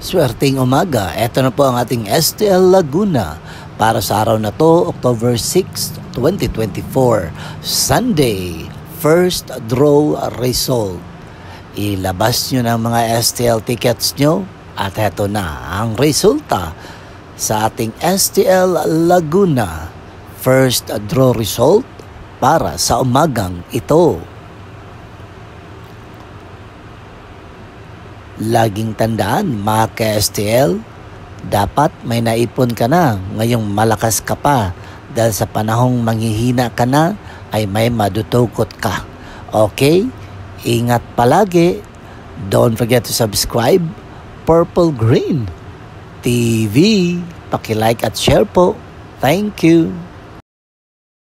Swerting umaga, ito na po ang ating STL Laguna para sa araw na to, October 6, 2024, Sunday, first draw result. Ilabas nyo ng mga STL tickets nyo at ito na ang resulta sa ating STL Laguna first draw result para sa umagang ito. Laging tandaan mga ka-STL, dapat may naipon ka na ngayong malakas ka pa dahil sa panahong manghihina ka na ay may madutukot ka. Okay? Ingat palagi. Don't forget to subscribe. Purple Green TV. Paki-like at share po. Thank you.